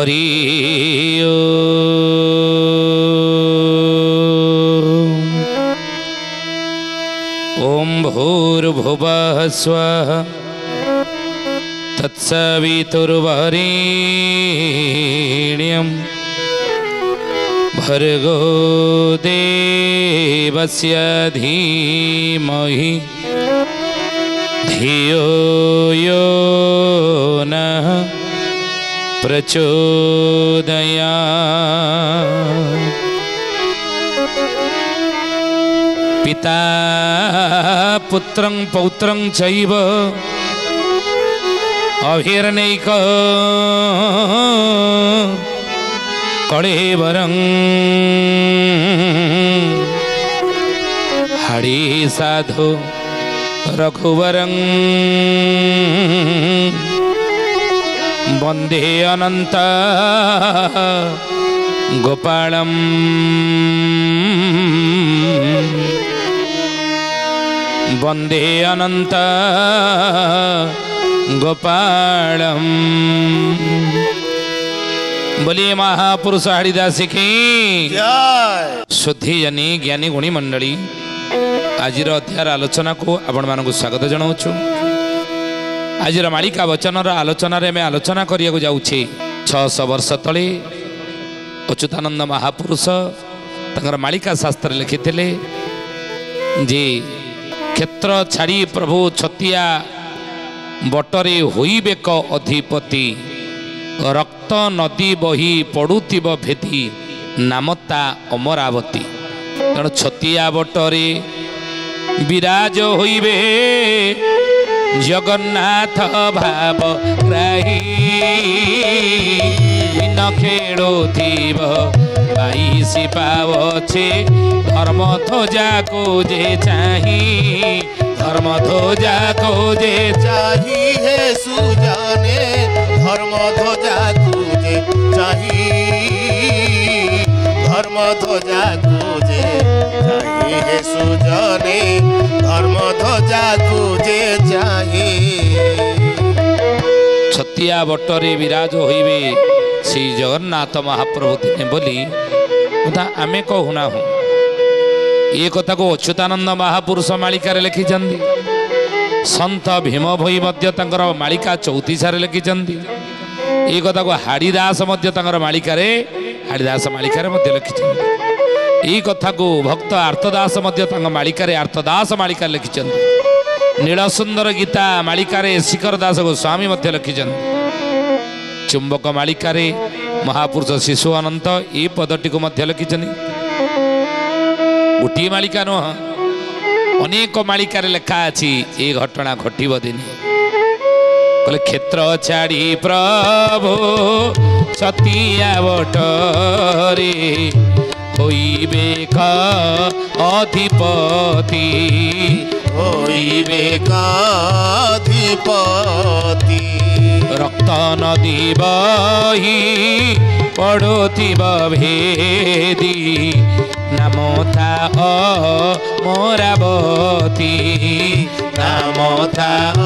ହରି ॐ भूर्भुवः स्वः तत्सवितुर्वरेण्यं। भर्गो देवस्य धीमहि। धियो यो प्रचोदया। पिता पुत्रं पौत्रं चैव अभिर्नैक कळेवरं हरि साधु रघुवरं। वन्दे अनन्त गोपालम् वन्दे अनन्त गोपालम् बोलिए महापुरुष हरिदास की ଜୟ ଶୁଦ୍ଧି ଜାନି ଜ୍ଞାନୀ ଗୁଣୀ ମଣ୍ଡଳୀ ଆଜିର ଅଧ୍ୟାୟର ଆଲୋଚନାକୁ ଆପଣମାନଙ୍କୁ ସ୍ୱାଗତ ଜଣାଉଛୁ ଆଜିର ମାଳିକା ବଚନର ଆଲୋଚନାରେ ଆମେ ଆଲୋଚନା କରିବାକୁ ଯାଉଛେ। ଛଅଶହ ବର୍ଷ ତଳେ ଅଚ୍ୟୁତାନନ୍ଦ ମହାପୁରୁଷ ତାଙ୍କର ମାଳିକା ଶାସ୍ତ୍ରରେ ଲେଖିଥିଲେ ଯେ କ୍ଷେତ୍ର ଛାଡ଼ି ପ୍ରଭୁ ଛତିଆ ବଟରେ ହୋଇବେ କ ଅଧିପତି। ରକ୍ତ ନଦୀ ବହି ପଡ଼ୁଥିବ ଭେଦି ନାମତା ଅମରାବତୀ। ତେଣୁ ଛତିଆ ବଟରେ ବିରାଜ ହୋଇବେ ଜଗନ୍ନାଥ ଭାବ ଗ୍ରାହୀ ବିନ ଖେଳୁଥିବ ବାଇଶି ପାୱଛେ ଧର୍ମ ଧ୍ୱଜାକୁ ଯେ ଚାହିଁ ଧର୍ମ ଧ୍ୱଜାକୁ ଯେ ଚାହି হে সুজানে ধর্ম ধ্বজা খুঁজে চাহি ধর্ম ধ্বজা খুঁজে চাহি হে সুজনে ধর্ম ধ্বজা খুঁজে চাহি ଛତିଆ ବଟରେ ବିରାଜ ହୋଇବେ ଶ୍ରୀ ଜଗନ୍ନାଥ ମହାପ୍ରଭୁ ଦିନେ ବୋଲି କଥା ଆମେ କହୁନାହୁଁ ଏ କଥାକୁ ଅଚ୍ୟୁତାନନ୍ଦ ମହାପୁରୁଷ ମାଳିକାରେ ଲେଖିଛନ୍ତି ସନ୍ଥ ଭୀମ ଭୋଇ ମଧ୍ୟ ତାଙ୍କର ମାଳିକା ଚଉତିଶାରେ ଲେଖିଛନ୍ତି ଏ କଥାକୁ ହାଡ଼ିଦାସ ମଧ୍ୟ ତାଙ୍କର ମାଳିକାରେ ହାଡ଼ିଦାସ ମାଳିକାରେ ମଧ୍ୟ ଲେଖିଛନ୍ତି ଏହି କଥାକୁ ଭକ୍ତ ଆର୍ତ୍ତଦାସ ମଧ୍ୟ ତାଙ୍କ ମାଳିକାରେ ଆର୍ତ୍ତଦାସ ମାଳିକାରେ ଲେଖିଛନ୍ତି। ନୀଳସୁନ୍ଦର ଗୀତା ମାଳିକାରେ ଶିଖର ଦାସ ଗୋସ୍ୱାମୀ ମଧ୍ୟ ଲେଖିଛନ୍ତି। ଚୁମ୍ବକ ମାଳିକାରେ ମହାପୁରୁଷ ଶିଶୁ ଅନନ୍ତ ଏହି ପଦଟିକୁ ମଧ୍ୟ ଲେଖିଛନ୍ତି। ଗୋଟିଏ ମାଳିକା ନୁହଁ ଅନେକ ମାଳିକାରେ ଲେଖା ଅଛି ଏ ଘଟଣା ଘଟିବ ଦିନେ। କହିଲେ କ୍ଷେତ୍ର ଛାଡ଼ି ପ୍ରଭୁ ସତିଆ ବଟରେ হইবে কা অধিপতি? হইবে কাধিপতি রক্ত নদী বহি পড়ুথিবা ভেদি। নামতা অ মোরাবতী। নামতা অ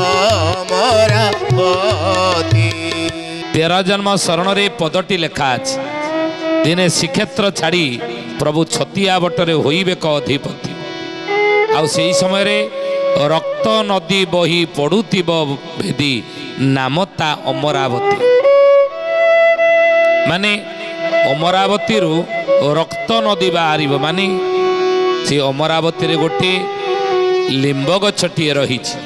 মোরাবতী। তের জন্ম শরণরে পদটি লেখা আছে। দিনে শ্রীক্ষেত্র ছাড়ি ପ୍ରଭୁ ଛତିଆ ବଟରେ ହୋଇବେ କ ଅଧିପତି। ଆଉ ସେହି ସମୟରେ ରକ୍ତ ନଦୀ ବହି ପଡ଼ୁଥିବ ଭେଦି ନାମ ତା ଅମରାବତୀ। ମାନେ ଅମରାବତୀରୁ ରକ୍ତ ନଦୀ ବାହାରିବ। ମାନେ ସେ ଅମରାବତୀରେ ଗୋଟିଏ ଲିମ୍ବ ଗଛଟିଏ ରହିଛି।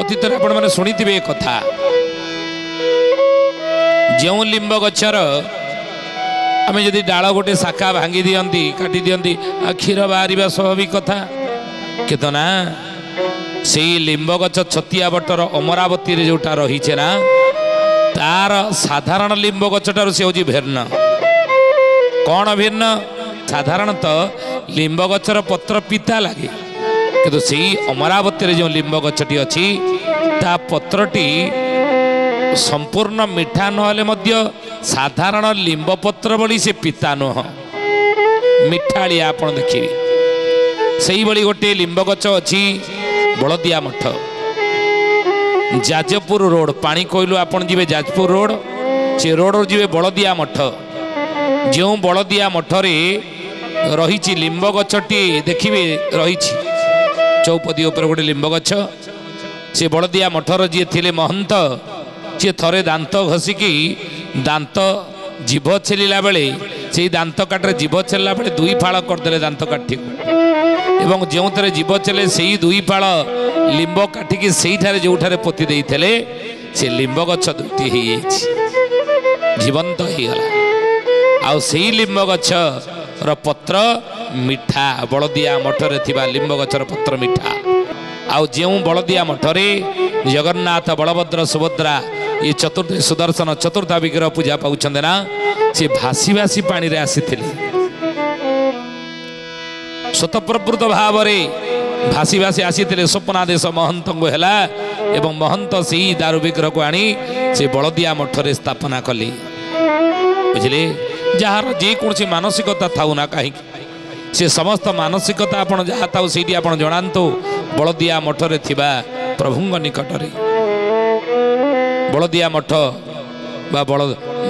ଅତୀତରେ ଆପଣମାନେ ଶୁଣିଥିବେ ଏ କଥା। ଯେଉଁ ଲିମ୍ବ ଗଛର ଆମେ ଯଦି ଡାଳ ଗୋଟେ ଶାଖା ଭାଙ୍ଗି ଦିଅନ୍ତି କାଟି ଦିଅନ୍ତି ଆଉ କ୍ଷୀର ବାହାରିବା ସ୍ୱାଭାବିକ କଥା। କିନ୍ତୁ ନା ସେଇ ଲିମ୍ବ ଗଛ ଛତିଆ ବଟର ଅମରାବତୀରେ ଯେଉଁଟା ରହିছে ନା ତାର ସାଧାରଣ ଲିମ୍ବ ଗଛଠାରୁ ସେ ହେଉଛି ଭିନ୍ନ। କ'ଣ ଭିନ୍ନ? ସାଧାରଣତଃ ଲିମ୍ବ ଗଛର ପତ୍ର ପିତା ଲାଗେ। କିନ୍ତୁ ସେଇ ଅମରାବତୀରେ ଯେଉଁ ଲିମ୍ବ ଗଛଟି ଅଛି ତା ପତ୍ରଟି ସମ୍ପୂର୍ଣ୍ଣ ମିଠା ନହେଲେ ମଧ୍ୟ ସାଧାରଣ ଲିମ୍ବ ପତ୍ର ଭଳି ସେ ପିତା ନୁହଁ। ମିଠାଳିଆ ଆପଣ ଦେଖିବେ। ସେଇଭଳି ଗୋଟିଏ ଲିମ୍ବ ଗଛ ଅଛି ବଳଦିଆ ମଠ। ଯାଜପୁର ରୋଡ଼ ପାଣି କହିଲୁ ଆପଣ ଯିବେ ଯାଜପୁର ରୋଡ଼ ସେ ରୋଡ଼ରୁ ଯିବେ ବଳଦିଆ ମଠ। ଯେଉଁ ବଳଦିଆ ମଠରେ ରହିଛି ଲିମ୍ବ ଗଛଟି ଦେଖିବେ ରହିଛି। ଚୌପଦୀ ଉପରେ ଗୋଟେ ଲିମ୍ବ ଗଛ ସେ ବଳଦିଆ ମଠର ଯିଏ ଥିଲେ ମହନ୍ତ ସିଏ ଥରେ ଦାନ୍ତ ଘଷିକି ଦାନ୍ତ ଜିଭ ଛେଲିଲା ବେଳେ ସେଇ ଦାନ୍ତ କାଠରେ ଜିଭ ଛେଲିଲା ବେଳେ ଦୁଇ ଫାଳ କରିଦେଲେ ଦାନ୍ତ କାଠିକୁ। ଏବଂ ଯେଉଁଥିରେ ଜୀବ ଚଲେ ସେଇ ଦୁଇ ଫାଳ ଲିମ୍ବ କାଟିକି ସେଇଠାରେ ଯେଉଁଠାରେ ପୋତି ଦେଇଥିଲେ ସେ ଲିମ୍ବ ଗଛ ଦୁଇଟି ହେଇଯାଇଛି। ଜୀବନ୍ତ ହେଇଗଲା। ଆଉ ସେଇ ଲିମ୍ବ ଗଛର ପତ୍ର ମିଠା ବଳଦିଆ ମଠରେ ଥିବା ଲିମ୍ବ ଗଛର ପତ୍ର ମିଠା। ଆଉ ଯେଉଁ ବଳଦିଆ ମଠରେ ଜଗନ୍ନାଥ ବଳଭଦ୍ର ସୁଭଦ୍ରା ଏ ଚତୁର୍ଥ ସୁଦର୍ଶନ ଚତୁର୍ଥା ବିଗ୍ରହ ପୂଜା ପାଉଛନ୍ତି ନା ସେ ଭାସି ଭାସି ପାଣିରେ ଆସିଥିଲେ ସ୍ୱତଃପ୍ରବୃତ ଭାବରେ ଭାସି ଭାସି ଆସିଥିଲେ ସ୍ୱପ୍ନାଦେଶ ମହନ୍ତଙ୍କୁ ହେଲା ଏବଂ ମହନ୍ତ ସେହି ଦାରୁ ବିଗ୍ରହକୁ ଆଣି ସେ ବଳଦିଆ ମଠରେ ସ୍ଥାପନା କଲେ ବୁଝିଲେ ଯାହାର ଯେକୌଣସି ମାନସିକତା ଥାଉ ନା କାହିଁକି ସେ ସମସ୍ତ ମାନସିକତା ଆପଣ ଯାହା ଥାଉ ସେଇଠି ଆପଣ ଜଣାନ୍ତୁ ବଳଦିଆ ମଠରେ ଥିବା ପ୍ରଭୁଙ୍କ ନିକଟରେ ବଳଦିଆ ମଠ ବା ବଳ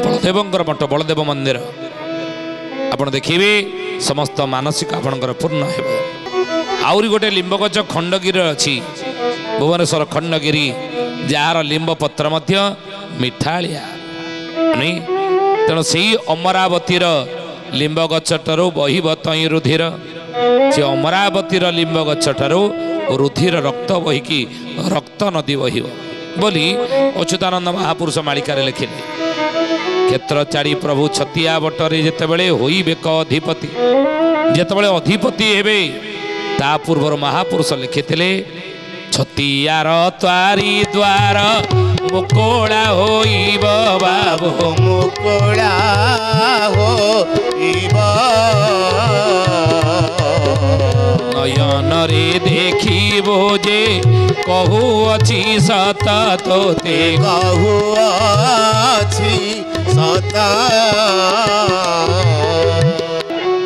ବଳଦେବଙ୍କର ମଠ ବଳଦେବ ମନ୍ଦିର ଆପଣ ଦେଖିବେ ସମସ୍ତ ମାନସିକ ଆପଣଙ୍କର ପୂର୍ଣ୍ଣ ହେବ ଆହୁରି ଗୋଟେ ଲିମ୍ବ ଗଛ ଖଣ୍ଡଗିରିରେ ଅଛି ଭୁବନେଶ୍ୱର ଖଣ୍ଡଗିରି ଯାହାର ଲିମ୍ବ ପତ୍ର ମଧ୍ୟ ମିଠାଳିଆ। ତେଣୁ ସେଇ ଅମରାବତୀର ଲିମ୍ବ ଗଛଠାରୁ ବହିବ ତଇଁ ରୁଧିର ସେ ଅମରାବତୀର ଲିମ୍ବ ଗଛଠାରୁ ରୁଧିର ରକ୍ତ ବହିକି ରକ୍ତ ନଦୀ ବହିବ। ବୋଲି ଅଚ୍ୟୁତାନନ୍ଦ ମହାପୁରୁଷ ମାଳିକାରେ ଲେଖିଲେ। କ୍ଷେତ୍ର ଚାରି ପ୍ରଭୁ ଛତିଆ ବଟରେ ଯେତେବେଳେ ହୋଇବେ କ ଅଧିପତି ଯେତେବେଳେ ଅଧିପତି ହେବେ ତା ପୂର୍ବରୁ ମହାପୁରୁଷ ଲେଖିଥିଲେ ଛତିଆର ତ୍ୱାରି ଦ୍ୱାର ମୁକୋଳା ହୋଇବ ବାବୁ। ମୁକୁଳା ହୋଇବ ନୟନରେ ଦେଖିବ ଯେ କହୁଅଛି ସତ ତୋତେ କହୁଅଛି ସତ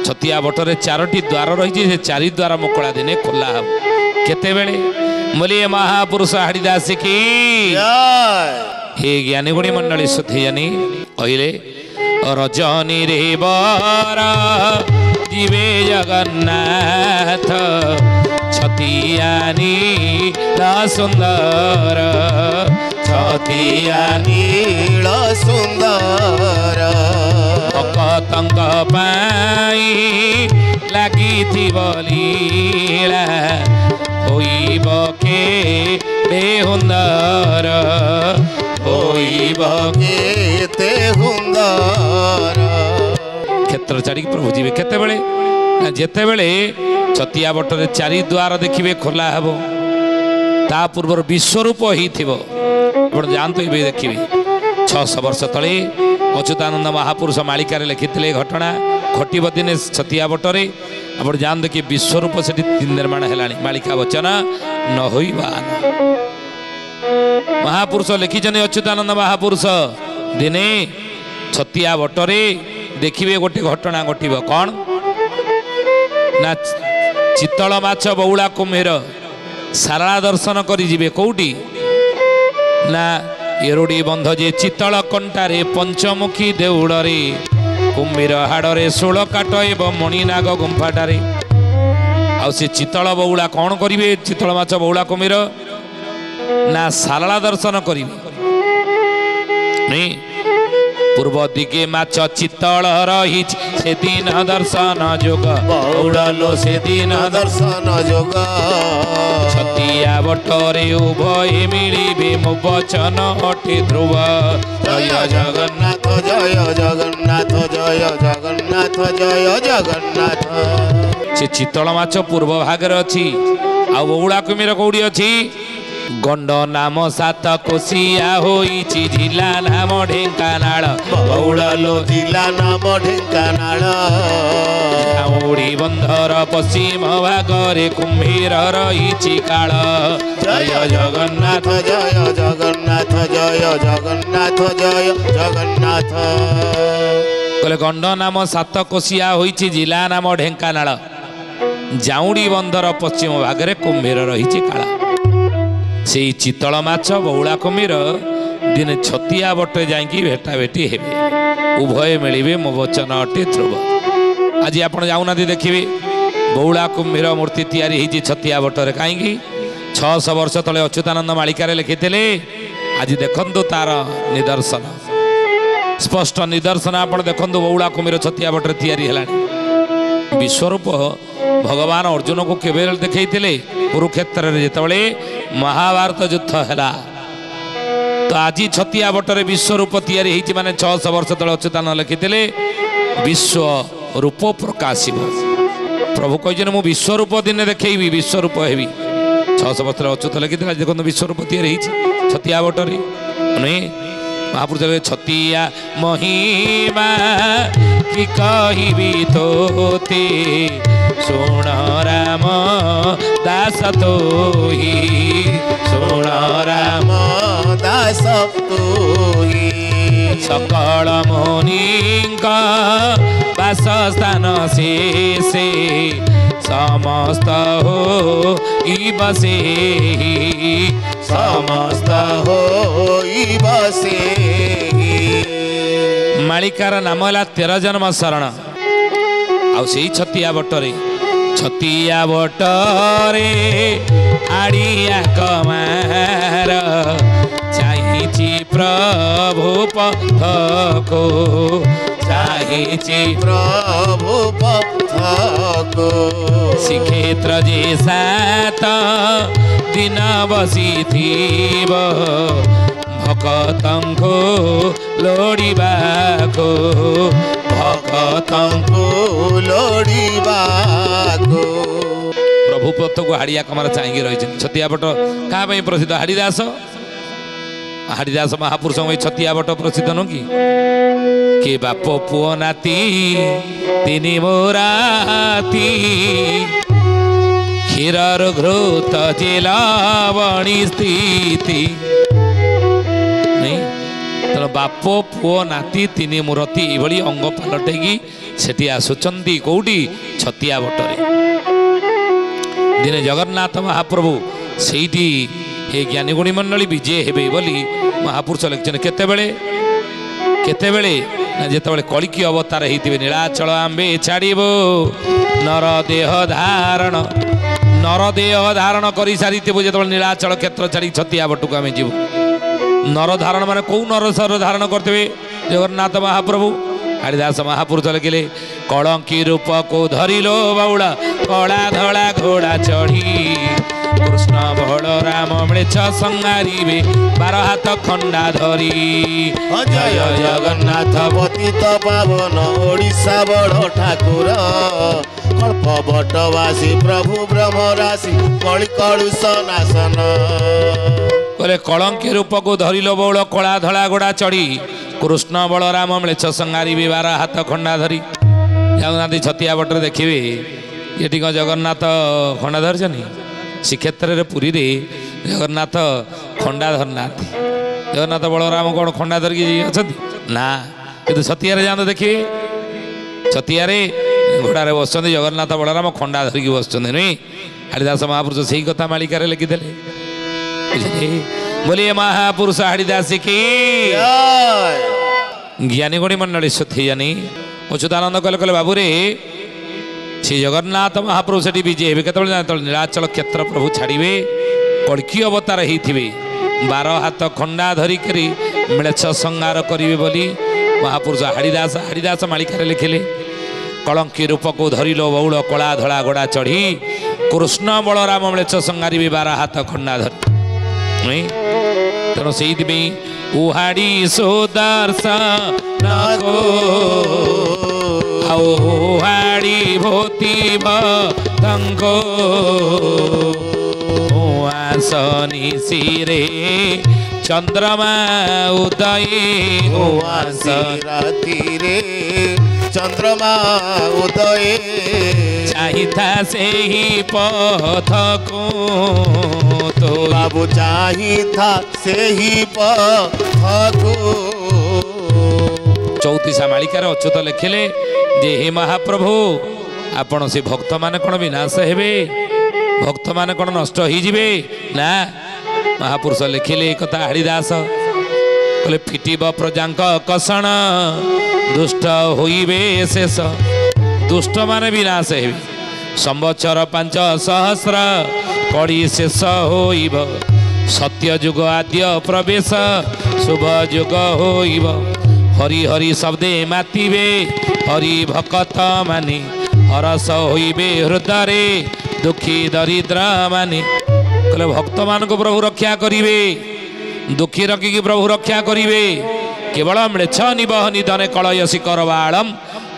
ଛତିଆ ବଟରେ ଚାରୋଟି ଦ୍ୱାର ରହିଛି ସେ ଚାରି ଦ୍ୱାର ମୁକଳା ଦିନେ ଖୋଲା ହେବ କେତେବେଳେ ବୋଲି ଏ ମହାପୁରୁଷ ହାଡ଼ିଦାସ କି ଜୟ ହେ ଜ୍ଞାନୀ ଗୁଣୀ ମଣ୍ଡଳୀ ସୁଧୀ ଜାନି କହିଲେ ରଜନୀରେ ବର ଯିବେ ଜଗନ୍ନାଥ ଛତିଆନି ସୁନ୍ଦର ଛତିଆ ନୀଳ ସୁନ୍ଦର ଭକତଙ୍କ ପାଇଁ ଲାଗିଥିବ ଲୀଳା ହୋଇବ କେ ବେହୁନ୍ଦର ହୋଇବ କେତେ ସୁନ୍ଦର କ୍ଷେତ୍ର ଛାଡ଼ିକି ପ୍ରଭୁ ଯିବେ କେତେବେଳେ ନା ଯେତେବେଳେ ଛତିଆ ବଟରେ ଚାରି ଦ୍ୱାର ଦେଖିବେ ଖୋଲା ହେବ ତା ପୂର୍ବରୁ ବିଶ୍ୱରୂପ ହେଇଥିବ ଆପଣ ଯାଆନ୍ତୁ ଏବେ ଦେଖିବେ ଛଅଶହ ବର୍ଷ ତଳେ ଅଚ୍ୟୁତାନନ୍ଦ ମହାପୁରୁଷ ମାଳିକାରେ ଲେଖିଥିଲେ ଏ ଘଟଣା ଘଟିବ ଦିନେ ଛତିଆ ବଟରେ ଆପଣ ଯାଆନ୍ତୁ କି ବିଶ୍ୱରୂପ ସେଠି ନିର୍ମାଣ ହେଲାଣି ମାଳିକା ବଚନ ନ ହୋଇବା ମହାପୁରୁଷ ଲେଖିଛନ୍ତି ଅଚ୍ୟୁତାନନ୍ଦ ମହାପୁରୁଷ ଦିନେ ଛତିଆ ବଟରେ ଦେଖିବେ ଗୋଟେ ଘଟଣା ଘଟିବ କ'ଣ ନା ଚିତଳ ମାଛ ବଉଳା କୁମ୍ଭୀର ସାରଳା ଦର୍ଶନ କରି ଯିବେ। କୋଉଠି? ନା ଏରୁଡ଼ି ବନ୍ଧ ଯେ ଚିତଳ କଣ୍ଟାରେ ପଞ୍ଚମୁଖୀ ଦେଉଳରେ କୁମ୍ଭୀର ହାଡ଼ରେ ଷୋଳ କାଟ ଏବଂ ମଣିନାଗ ଗୁମ୍ଫାଟାରେ। ଆଉ ସେ ଚିତଳ ବଉଳା କ'ଣ କରିବେ? ଚିତଳ ମାଛ ବଉଳା କୁମ୍ଭୀର? ନା ସାରଳା ଦର୍ଶନ କରିବେ। ନାଇଁ ପୂର୍ବ ଦିଗେ ମାଛ ଚିତଳ ରହିଛି ସେଦିନ ଦର୍ଶନ ଯୋଗ ବଉଳଲୋ ସେଦିନ ଦର୍ଶନ ଯୋଗ ଛତିଆ ବଟରେ ଉଭୟ ମିଳିବେ ମୋ ବଚନ ଅଟେ ଧ୍ରୁବ ଜୟ ଜଗନ୍ନାଥ ଜୟ ଜଗନ୍ନାଥ ଜୟ ଜଗନ୍ନାଥ ଜୟ ଜଗନ୍ନାଥ ସେ ଚିତଳ ମାଛ ପୂର୍ବ ଭାଗରେ ଅଛି ଆଉ ବଉଳା କୁମ୍ଭୀର କୋଉଠି ଅଛି ଗଣ୍ଡ ନାମ ସାତ କୋଶିଆ ହୋଇଛି ଜିଲ୍ଲା ନାମ ଢେଙ୍କାନାଳ ବଉଳଲୋ ଜିଲ୍ଲା ନାମ ଢେଙ୍କାନାଳ ଝାଉଁଡ଼ି ବନ୍ଧର ପଶ୍ଚିମ ଭାଗରେ କୁମ୍ଭୀର ରହିଛି କାଳ ଜୟ ଜଗନ୍ନାଥ ଜୟ ଜଗନ୍ନାଥ ଜୟ ଜଗନ୍ନାଥ ଜୟ ଜଗନ୍ନାଥ କହିଲେ ଗଣ୍ଡ ନାମ ସାତ କୋଶିଆ ହୋଇଛି ଜିଲ୍ଲା ନାମ ଢେଙ୍କାନାଳ। ଝାଉଁଡ଼ି ବନ୍ଧର ପଶ୍ଚିମ ଭାଗରେ କୁମ୍ଭୀର ରହିଛି କାଳ। ସେଇ ଚିତଳ ମାଛ ବଉଳା କୁମ୍ଭୀର ଦିନେ ଛତିଆ ବଟରେ ଯାଇକି ଭେଟା ଭେଟି ହେବେ ଉଭୟ ମିଳିବେ ମୋ ବଚନ ଅଟେ ଧ୍ରୁବ ଆଜି ଆପଣ ଯାଉନାହାନ୍ତି ଦେଖିବେ ବଉଳା କୁମ୍ଭୀର ମୂର୍ତ୍ତି ତିଆରି ହେଇଛି ଛତିଆ ବଟରେ କାହିଁକି? ଛଅଶହ ବର୍ଷ ତଳେ ଅଚ୍ୟୁତାନନ୍ଦ ମାଳିକାରେ ଲେଖିଥିଲେ ଆଜି ଦେଖନ୍ତୁ ତାର ନିଦର୍ଶନ। ସ୍ପଷ୍ଟ ନିଦର୍ଶନ ଆପଣ ଦେଖନ୍ତୁ ବଉଳା କୁମ୍ଭୀର ଛତିଆ ବଟରେ ତିଆରି ହେଲାଣି। ବିଶ୍ୱରୂପ ଭଗବାନ ଅର୍ଜୁନକୁ କେବେ ଦେଖେଇଥିଲେ? କୁରୁକ୍ଷେତ୍ରରେ ଯେତେବେଳେ ମହାଭାରତ ଯୁଦ୍ଧ ହେଲା ତ ଆଜି ଛତିଆ ବଟରେ ବିଶ୍ୱରୂପ ତିଆରି ହେଇଛି ମାନେ ଛଅଶହ ବର୍ଷ ତଳେ ଅଚ୍ୟୁତାନ ଲେଖିଥିଲେ ବିଶ୍ୱ ରୂପ ପ୍ରକାଶିବ। ପ୍ରଭୁ କହିଛନ୍ତି ମୁଁ ବିଶ୍ୱରୂପ ଦିନେ ଦେଖେଇବି ବିଶ୍ୱରୂପ ହେବି। ଛଅଶହ ବର୍ଷ ତଳେ ଅଚ୍ୟୁତ ଲେଖିଥିଲେ ଆଜି ଦେଖନ୍ତୁ ବିଶ୍ୱରୂପ ତିଆରି ହେଇଛି ଛତିଆ ବଟରେ। ନୁହେଁ ମହାପୁରୁଷ କହିଲେ, ଛତିଆ ମହିମା କି କହିବି ତୋତେ ଶୁଣ ରାମ ଦାସ ତୋହି ଶୁଣ ରାମ ରାମ ଦାସ ତୁହି ସକଳ ମୁନିଙ୍କ ବାସସ୍ଥାନ ସେ ସେ ସମସ୍ତ ହୋ ବସେ ସମସ୍ତ ହୋଇବ ସେ ମାଳିକାର ନାମ ହେଲା ତେର ଜନ୍ମ ଶରଣ। ଆଉ ସେଇ ଛତିଆ ବଟରେ ଛତିଆ ବଟରେ ଆଡ଼ିଆ କମାର ଚାହିଁଛି ପ୍ରଭୁ ପଥକୁ ଚାହିଁଛି ପ୍ରଭୁ ପଥକୁ। ଶ୍ରୀକ୍ଷେତ୍ର ଯେ ସାତ ଦିନ ବସିଥିବ ଭକତଙ୍କୁ ଲୋଡ଼ିବାକୁ ଭକତ ତାଙ୍କୁ ଲୋଡ଼ିବାକୁ ପ୍ରଭୁ ପଥକୁ ହାଡ଼ିଆ କମାର ଚାହିଁକି ରହିଛନ୍ତି ଛତିଆ ବଟ କାହା ପାଇଁ ପ୍ରସିଦ୍ଧ? ହାଡ଼ିଦାସ? ହାଡ଼ିଦାସ ମହାପୁରୁଷଙ୍କ ପାଇଁ ଛତିଆ ବଟ ପ୍ରସିଦ୍ଧ ନୁହଁ କି? କି ବାପ ପୁଅ ନାତି ତିନି ମୋରାତି କ୍ଷୀରର ଘୃତ ଜିଲାବଣୀ ସ୍ଥିତି। ନାଇଁ ତେଣୁ ବାପ ପୁଅ ନାତି ତିନି ମୂରତି ଏଇଭଳି ଅଙ୍ଗ ପାଲଟେଇକି ସେଠି ଆସୁଛନ୍ତି କୋଉଠି? ଛତିଆ ବଟରେ। ଦିନେ ଜଗନ୍ନାଥ ମହାପ୍ରଭୁ ସେଇଠି ହେ ଜ୍ଞାନୀଗୁଣୀ ମଣ୍ଡଳୀ ବିଜେ ହେବେ ବୋଲି ମହାପୁରୁଷ ଲେଖିଛନ୍ତି କେତେବେଳେ? କେତେବେଳେ? ନା ଯେତେବେଳେ କଳିକି ଅବତାର ହେଇଥିବେ ନୀଳାଚଳ ଆମ୍ବେ ଛାଡ଼ିବ। ନର ଦେହ ଧାରଣ ନର ଦେହ ଧାରଣ କରିସାରିଥିବୁ ଯେତେବେଳେ ନୀଳାଚଳ କ୍ଷେତ୍ର ଛାଡ଼ି ଛତିଆ ବଟକୁ ଆମେ ଯିବୁ। ନର ଧାରଣ ମାନେ କୋଉ ନର ସର ଧାରଣ କରିଥିବେ? ଜଗନ୍ନାଥ ମହାପ୍ରଭୁ କାଳିଦାସ ମହାପୁରୁଷ ଲେଖିଲେ କଳଙ୍କି ରୂପକୁ ଧରିଲୋ ବାଉଳ କଳା ଧଳା ଘୋଡ଼ା ଚଢ଼ି। କୃଷ୍ଣ ବଳରାମ ମୃଛ ସଙ୍ଗାରିବେ ବାର ହାତ ଖଣ୍ଡା ଧରି। ଜୟ ଜଗନ୍ନାଥ। ପତିତ ପାବନ ଓଡ଼ିଶା ବଡ଼ ଠାକୁର। କଳ୍ପ ବଟବାସୀ ପ୍ରଭୁ ବ୍ରହ୍ମ ରାଶି କଳି କଳୁଷ ନାଶନ। କହିଲେ କଳଙ୍କି ରୂପକୁ ଧରିଲ ବଉଳ କଳା ଧଳା ଗୋଡ଼ା ଚଢ଼ି କୃଷ୍ଣ ବଳରାମ ମୃଛ ସଙ୍ଗାରିବେ ବାର ହାତ ଖଣ୍ଡା ଧରି। ଯାଉନାହାନ୍ତି ଛତିଆ ବଟରେ ଦେଖିବେ ଏଠି କ'ଣ ଜଗନ୍ନାଥ ଖଣ୍ଡା ଧରିଛନ୍ତି? ଶ୍ରୀକ୍ଷେତ୍ରରେ ପୁରୀରେ ଜଗନ୍ନାଥ ଖଣ୍ଡା ଧରିନାହାନ୍ତି। ଜଗନ୍ନାଥ ବଳରାମ କ'ଣ ଖଣ୍ଡା ଧରିକି ଅଛନ୍ତି? ନା କିନ୍ତୁ ଛତିଆରେ ଯାଆନ୍ତୁ ଦେଖିବେ। ଛତିଆରେ ଘୋଡ଼ାରେ ବସୁଛନ୍ତି ଜଗନ୍ନାଥ ବଳରାମ ଖଣ୍ଡା ଧରିକି ବସୁଛନ୍ତି ନୁହେଁ? ହାଡ଼ିଦାସ ମହାପୁରୁଷ ସେଇ କଥା ମାଳିକାରେ ଲେଖିଦେଲେ बोलिए महापुरुष हरिदास की জ্ঞানী গুণী মন্ডলী সুথি জানি অচ্যুতানন্দ কলে কলে বাবুরে শ্রী জগন্নাথ মহাপ্রভু সেটি বিজে হবে কেতবে নীলাচল ক্ষেত্র প্রভু ছাড়বে কড়কি অবতার হয়েছে বার হাত খণ্ডা ধরিকি মেছ সংহার করবে বলে মহাপুরুষ হাড়িদাস হাড়িদাস মালিকার লিখিলে কলঙ্কি রূপকু ধরিল বৌল কলা ধলা গোড়া চড়ি কৃষ্ণ বলরাম মেছ সংহারি বার হাত খণ্ডা ধরি है तर सिदमी उहाडी नागो। नको उहाडी भोती ओ उहाँसनी सिरे चन्द्रमा उदय। ओ राति रे ଉଦୟ ଆସି ରାତିରେ ଚନ୍ଦ୍ରମା ଉଦୟ ଚାହିଁଥା ସେହି ପଥକୁ ତୋ ବାବୁ ଚାହିଁଥା ସେହି ପଥକୁ ଚଉତିଶା ମାଳିକାରେ ଅଚ୍ୟୁତ ଲେଖିଲେ ଯେ ହେ ମହାପ୍ରଭୁ ଆପଣ ସେ ଭକ୍ତମାନେ କ'ଣ ବିନାଶ ହେବେ ଭକ୍ତମାନେ କ'ଣ ନଷ୍ଟ ହେଇଯିବେ ନା ମହାପୁରୁଷ ଲେଖିଲେ ଏ କଥା ହାଡ଼ିଦାସ କହିଲେ ଫିଟିବ ପ୍ରଜାଙ୍କ କଷଣ ଦୁଷ୍ଟ ହୋଇବେ ଶେଷ ଦୁଷ୍ଟମାନେ ବିନାଶ ହେବେ ସମ୍ବତ୍ସର ପାଞ୍ଚ ସହସ୍ର ପଡ଼ି ଶେଷ ହୋଇବ ସତ୍ୟ ଯୁଗ ଆଦ୍ୟ ପ୍ରବେଶ ଶୁଭ ଯୁଗ ହୋଇବ ହରି ହରି ଶବ୍ଦେ ମାତିବେ ହରି ଭକତ ମାନେ ହରସ ହୋଇବେ ହୃଦୟରେ ଦୁଃଖୀ ଦରିଦ୍ର ମାନେ କହିଲେ ଭକ୍ତମାନଙ୍କୁ ପ୍ରଭୁ ରକ୍ଷା କରିବେ ଦୁଃଖୀ ରଖିକି ପ୍ରଭୁ ରକ୍ଷା କରିବେ। കേവലം ലക്ഷാനിബഹ നിധന കളയസി കരവാളം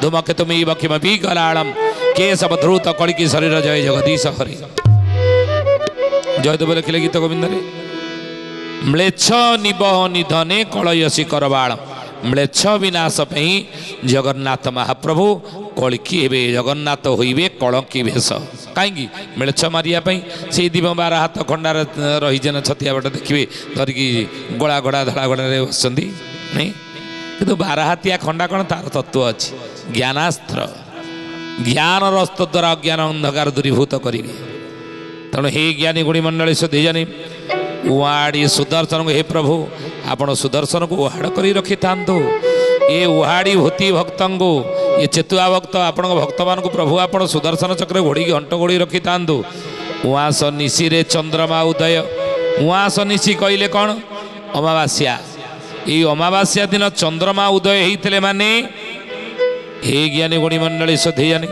ധൂമകേതുമൈവ കിമപി കലാളം കേശവധൂത കളിക്കി ശരീര ജയ ജഗദീശ ഹരി জয়দেব লেখিলে গীত গোবিন্দরে ম্লেচ্ছ নিবহ নিধনে কলয়সি করবাণ ম্লেচ্ছ বিনাশ পাই জগন্নাথ মহাপ্রভু কলকি হেবে জগন্নাথ হইবে কলকি ভেষ কাইকি ম্লেচ্ছ মারিয়া পাই সেই দিব বার হাত খণ্ডার রহিছে না ছতিয়া বাট দেখবে ধরিকি গোড়া ঘোড়া ধড়া ঘোড়ারে বসছেন ଘୋଡ଼ା ଧଳା ଘୋଡ଼ାରେ ବସିଛନ୍ତି ନାଇଁ? କିନ୍ତୁ ବାର ହାତିଆ ଖଣ୍ଡା କ'ଣ ତାର ତତ୍ତ୍ୱ ଅଛି? ଜ୍ଞାନାସ୍ତ୍ର। ଜ୍ଞାନର ଅସ୍ତ୍ର ଦ୍ୱାରା ଅଜ୍ଞାନ ଅନ୍ଧକାର ଦୂରୀଭୂତ କରିବେ। ତେଣୁ ହେ ଜ୍ଞାନୀ ଗୁଣି ମଣ୍ଡଳୀ ସୁଧୀ ଜାନି ଉହାଡ଼ି ସୁଦର୍ଶନକୁ ହେ ପ୍ରଭୁ ଆପଣ ସୁଦର୍ଶନକୁ ଉହାଡ଼ କରି ରଖିଥାନ୍ତୁ। ଏ ଉହାଡ଼ି ଭୂତି ଭକ୍ତଙ୍କୁ ଏ ଚେତୁଆ ଭକ୍ତ ଆପଣଙ୍କ ଭକ୍ତମାନଙ୍କୁ ପ୍ରଭୁ ଆପଣ ସୁଦର୍ଶନ ଚକ୍ରରେ ଘୋଡ଼ିକି ଘଣ୍ଟ ଘୋଡ଼ି ରଖିଥାନ୍ତୁ। ଉଆଁସ ନିଶିରେ ଚନ୍ଦ୍ରମା ଉଦୟ। ଉଆଁସ ନିଶି କହିଲେ କ'ଣ? ଅମାବାସ୍ୟା। ଉଦୟ ହେଇଥିଲେ ମାନେ ହେ ଜ୍ଞାନୀ ଗୁଣି ମଣ୍ଡଳୀ ସୁଧୀ ଜାନି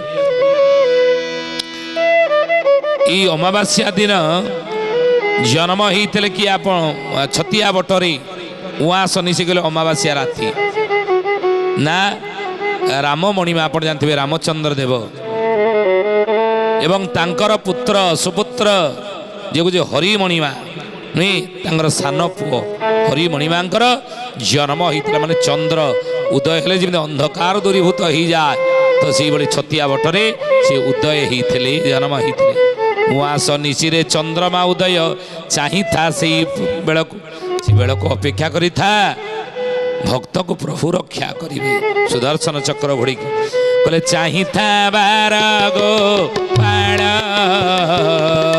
ଏଇ ଅମାବାସ୍ୟା ଦିନ ଜନ୍ମ ହେଇଥିଲେ କି ଆପଣ ଛତିଆ ବଟରେ ଉଆଁସ ନିଶି ଗଲେ ଅମାବାସ୍ୟା ରାତି ନା ରାମ ମଣିମା ଆପଣ ଜାଣିଥିବେ ରାମଚନ୍ଦ୍ର ଦେବ ଏବଂ ତାଙ୍କର ପୁତ୍ର ସୁପୁତ୍ର ଯିଏକୁ ଯେ ହରିମଣିମା ନୁହେଁ ତାଙ୍କର ସାନ ପୁଅ ହରିମଣିମାଙ୍କର ଜନ୍ମ ହେଇଥିଲା ମାନେ ଚନ୍ଦ୍ର। ଉଦୟ ହେଲେ ଯେମିତି ଅନ୍ଧକାର ଦୂରୀଭୂତ ହେଇଯାଏ। ତ ସେଇଭଳି ଛତିଆ ବଟରେ ସେ ଉଦୟ ହେଇଥିଲେ ଜନ୍ମ ହେଇଥିଲେ। ଉଆଁସ ନିଶିରେ ଚନ୍ଦ୍ରମା ଉଦୟ ଚାହିଁଥା ସେଇ ବେଳକୁ ସେ ବେଳକୁ ଅପେକ୍ଷା କରିଥା ଭକ୍ତକୁ ପ୍ରଭୁ ରକ୍ଷା କରିବେ। ସୁଦର୍ଶନ ଚକ୍ର ଘୋଡ଼ିକି କହିଲେ ଚାହିଁଥା ବାର ଗೋ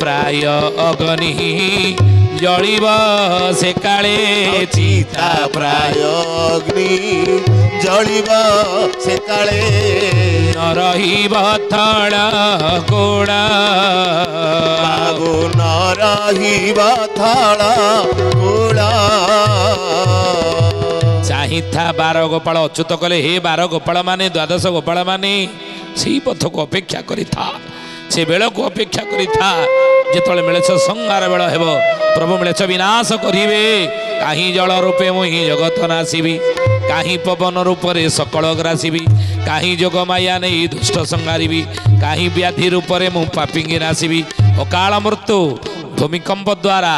ପ୍ରାୟ ଅଗ୍ନି ଜଳିବ ସେ କାଳେ। ଚିତା ପ୍ରାୟ ଅଗ୍ନି ଜଳିବ ସେ କାଳେ। ନ ରହିବ ଥଳ ଗୋଡ଼ା ବାବୁ ନ ରହିବ ଥଳ କୂଳ ଚାହିଁଥା ବାର ଗୋପାଳ ଅଚ୍ୟୁତ କଲେ ହେ ବାର ଗୋପାଳ ମାନେ ଦ୍ୱାଦଶ ଗୋପାଳ ମାନେ ସେଇ ପଥକୁ ଅପେକ୍ଷା କରିଥା। ସେ ବେଳକୁ ଅପେକ୍ଷା କରିଥା ଯେତେବେଳେ ମିଳେଛ ସଂହାର ବେଳ ହେବ ପ୍ରଭୁ ମିଳେଛ ବିନାଶ କରିବେ। କାହିଁ ଜଳ ରୂପେ ମୁଁ ହିଁ ଜଗତ ନାସିବି? କାହିଁ ପବନ ରୂପରେ ସକଳ ଗ୍ରାସିବି? କାହିଁ ଯୋଗ ମାୟା ନେଇ ଦୁଷ୍ଟ ସଂହାରିବି? କାହିଁ ବ୍ୟାଧି ରୂପରେ ମୁଁ ପାପିଙ୍ଗି ନାସିବି? ଅକାଳ ମୃତ୍ୟୁ ଭୂମିକମ୍ପ ଦ୍ୱାରା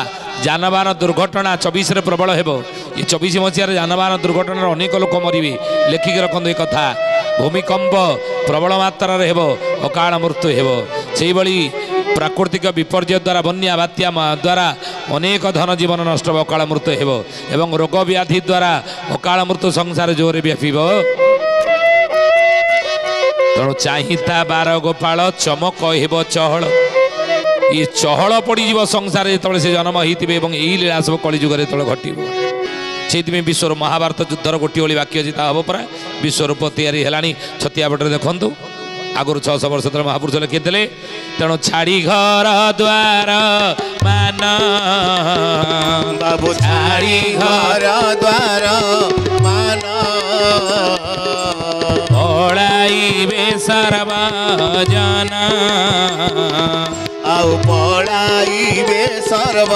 ଯାନବାହନ ଦୁର୍ଘଟଣା ଚବିଶରେ ପ୍ରବଳ ହେବ। ଏ ଚବିଶ ମସିହାରେ ଯାନବାହନ ଦୁର୍ଘଟଣାରେ ଅନେକ ଲୋକ ମରିବେ। ଲେଖିକି ରଖନ୍ତୁ ଏ କଥା। ଭୂମିକମ୍ପ ପ୍ରବଳ ମାତ୍ରାରେ ହେବ ଅକାଳ ମୃତ୍ୟୁ ହେବ। ସେଇଭଳି ପ୍ରାକୃତିକ ବିପର୍ଯ୍ୟୟ ଦ୍ୱାରା ବନ୍ୟା ବାତ୍ୟା ଦ୍ୱାରା ଅନେକ ଧନ ଜୀବନ ନଷ୍ଟ ହେବ ଅକାଳ ମୃତ୍ୟୁ ହେବ ଏବଂ ରୋଗ ବ୍ୟାଧି ଦ୍ୱାରା ଅକାଳ ମୃତ୍ୟୁ ସଂସାର ଜୋରରେ ବ୍ୟାପିବ। ତେଣୁ ଚାହିଁତା ବାର ଗୋପାଳ ଚମକ ହେବ ଚହଳ। ଇଏ ଚହଳ ପଡ଼ିଯିବ ସଂସାରରେ ଯେତେବେଳେ ସେ ଜନ୍ମ ହେଇଥିବେ ଏବଂ ଏଇ ଲୀଳା ସବୁ କଳିଯୁଗରେ ଯେତେବେଳେ ଘଟିବ। ସେଇଥିପାଇଁ ବିଶ୍ୱର ମହାଭାରତ ଯୁଦ୍ଧର ଗୋଟିଏ ଭଳି ବାକ୍ୟ ଅଛି ତାହା ହେବ ପରା ବିଶ୍ୱରୂପ ତିଆରି ହେଲାଣି। ଛତିଆ ପଟରେ ଦେଖନ୍ତୁ। ଆଗରୁ ଛଅଶହ ବର୍ଷ ତଳେ ମହାପୁରୁଷ ଲେଖିଥିଲେ ତେଣୁ ଛାଡ଼ି ଘର ଦ୍ୱାର ମାନ ବାବୁ ଛାଡ଼ି ଘର ଦ୍ୱାର ମାନ ପଳାଇବେ ସର୍ବଜନ ଆଉ ପଳାଇବେ ସର୍ବ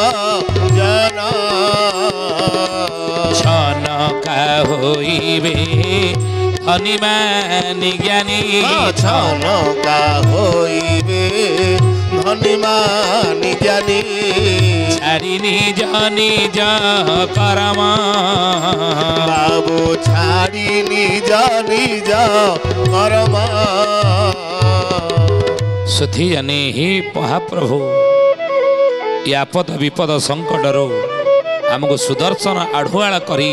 का हो धनीमानी ज्ञानी। छन का हो धनीमानी ज्ञानी। छाडिनी जनी ज परमा बाबु छाडिनी जनी ज परमा सुधी अनि हे महाप्रभु यापद विपद सङ्कटहरू आमको सुदर्शन आढुवाड करी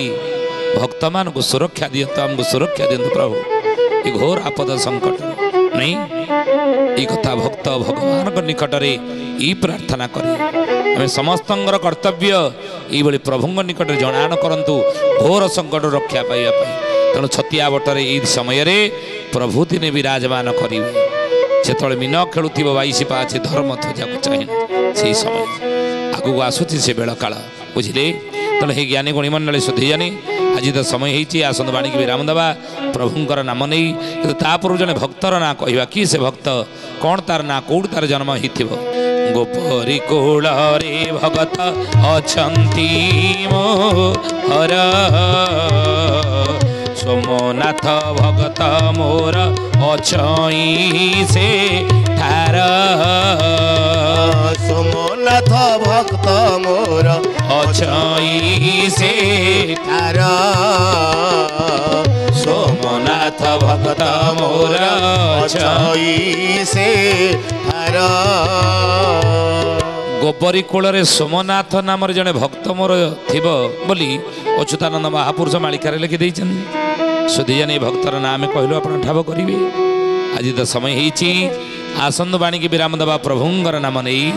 ଭକ୍ତମାନଙ୍କୁ ସୁରକ୍ଷା ଦିଅନ୍ତୁ ଆମକୁ ସୁରକ୍ଷା ଦିଅନ୍ତୁ ପ୍ରଭୁ। ଏ ଘୋର ଆପଦ ସଙ୍କଟ ନେଇ এই କଥା ଭକ୍ତ ଭଗବାନଙ୍କ ନିକଟରେ ଏଇ ପ୍ରାର୍ଥନା କରି ଆମେ ସମସ୍ତଙ୍କର କର୍ତ୍ତବ୍ୟ ଏଇଭଳି ପ୍ରଭୁଙ୍କ ନିକଟରେ ଜଣାଣ କରନ୍ତୁ ଘୋର ସଙ୍କଟରୁ ରକ୍ଷା ପାଇବା ପାଇଁ। ତେଣୁ ଛତିଆ ବଟରେ ଏଇ ସମୟରେ ପ୍ରଭୁ ଦିନେ ବିରାଜମାନ କରିବେ। ଯେତେବେଳେ ମୀନ ଖେଳୁଥିବ ବାଇଶି ପାହାଚେ ଧର୍ମ ଧ୍ୱଜାକୁ ଚାହିଁ ସେଇ ସମୟ ଆଗକୁ ଆସୁଛି ସେ ବେଳ କାଳ ବୁଝିଲେ? ତେଣୁ ହେ ଜ୍ଞାନୀ ଗୁଣିମଣ୍ଡଳୀ ସୁଧିଜାନି ଆଜି ତ ସମୟ ହେଇଛି ଆସନ୍ତୁ ବାଣିକି ବିରାମ ଦେବା ପ୍ରଭୁଙ୍କର ନାମ ନେଇ କିନ୍ତୁ ତା ପୂର୍ବରୁ ଜଣେ ଭକ୍ତର ନାଁ କହିବା କି ସେ ଭକ୍ତ? କ'ଣ ତାର ନାଁ? କୋଉଠି ତାର ଜନ୍ମ ହେଇଥିବ? ଗୋପରୀ କୋଳରେ ଭଗତ ଅଛନ୍ତି ସୋମନାଥ ଭଗତ ମୋର ଅଛଇ ସେ ଠାର। ସୋମନାଥ ଭକ୍ତ ମୋର ଅଛଇ ସେ ତାର ସୋମନାଥ ଭଗତ ମୋର ଅଛଇ ଅଛଇ ସେ ତାର ଗୋବରୀ କୂଳରେ ସୋମନାଥ ନାମରେ ଜଣେ ଭକ୍ତ ମୋର ଥିବ ବୋଲି ଅଚ୍ୟୁତାନନ୍ଦ ମହାପୁରୁଷ ମାଳିକାରେ ଲେଖିଦେଇଛନ୍ତି ସୁଧିଜାନ ଏ ଭକ୍ତର ନାଁ ଆମେ କହିଲୁ ଆପଣ ଠାବ କରିବେ ଆଜି ତ ସମୟ ହେଇଛି आसंद वाणी के विराम दवा प्रभु नाम नहीं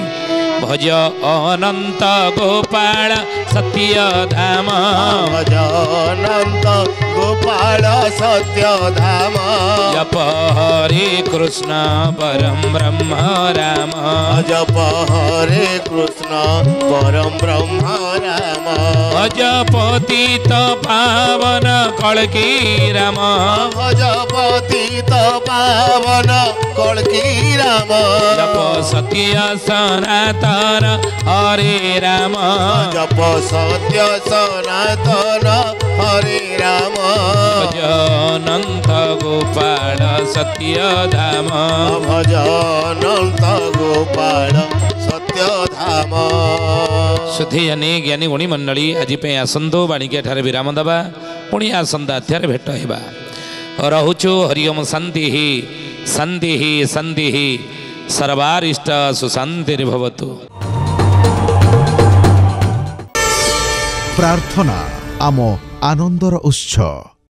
भज अनंत गोपाल सत्य धाम भज अनंत गोपाल सत्य धाम जप हरे कृष्ण परम ब्रह्म राम। जप हरे कृष्ण परम ब्रह्म राम भजपति त पावन कल्की राम भजपति त पावन कल्की राम जप सत्य सनातन हरे राम। जप सत्य सनातन हरे राम। भज अनन्त गोपाल सत्य धाम भज अनन्त गोपाल सत्य धाम ଗୁଣୀ ମଣ୍ଡଳୀ ଆଜି ପାଇଁ ଆସନ୍ତୁ ବାଣିଜ୍ୟ ଏଠାରେ ବିରାମ ଦେବା ପୁଣି ଆସନ୍ତା ଅଧ୍ୟାୟରେ ଭେଟ ହେବା ରହୁଛୁ ହରିଓମ ଶାନ୍ତି ଶାନ୍ତି ଶାନ୍ତି ସର୍ବାରିଷ୍ଟ ସୁଶାନ୍ତିରେ ଭବତୁ ପ୍ରାର୍ଥନା ଆମ ଆନନ୍ଦର ଉତ୍ସ